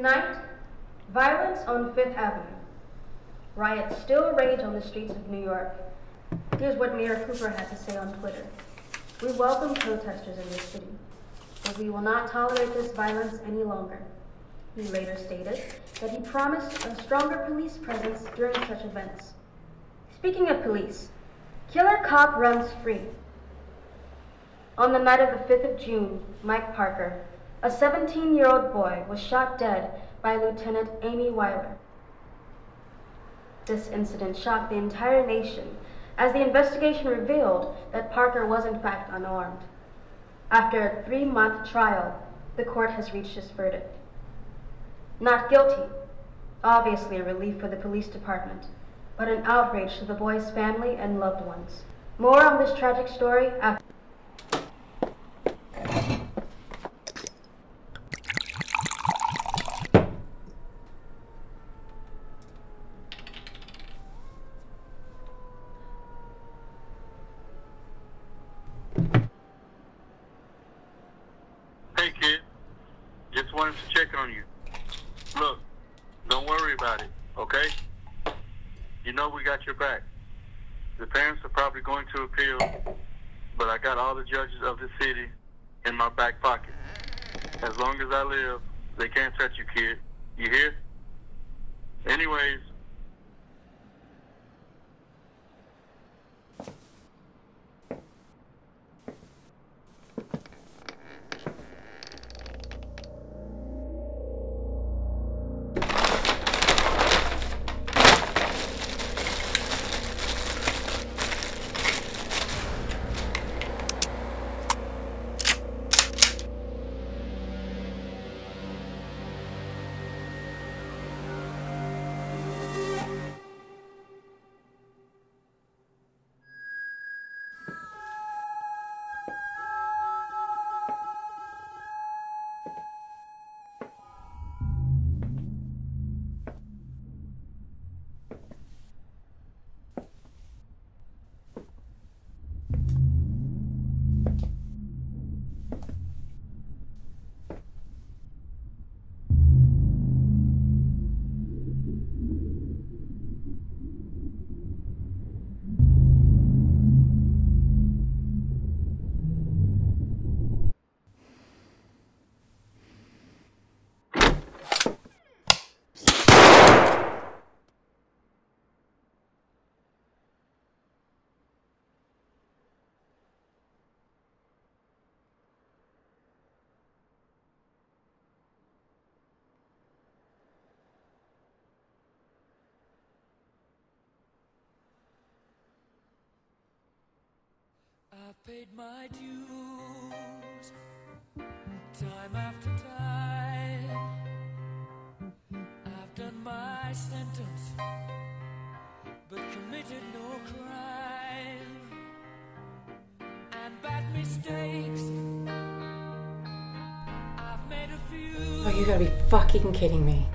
Tonight, violence on Fifth Avenue. Riots still rage on the streets of New York. Here's what Mayor Cooper had to say on Twitter. We welcome protesters in this city, but we will not tolerate this violence any longer. He later stated that he promised a stronger police presence during such events. Speaking of police, killer cop runs free. On the night of the 5th of June, Mike Parker, a 17 year old boy, was shot dead by Lieutenant Amy Weiler. This incident shocked the entire nation as the investigation revealed that Parker was in fact unarmed. After a three month trial, the court has reached its verdict. Not guilty, obviously a relief for the police department, but an outrage to the boy's family and loved ones. More on this tragic story after. Wanted to check on you. Look, don't worry about it, okay? You know we got your back. The parents are probably going to appeal, but I got all the judges of the city in my back pocket. As long as I live, they can't touch you, kid. You hear? Anyways, my dues time after time. I've done my sentence, but committed no crime. And bad mistakes, I've made a few. Oh, you gotta be fucking kidding me.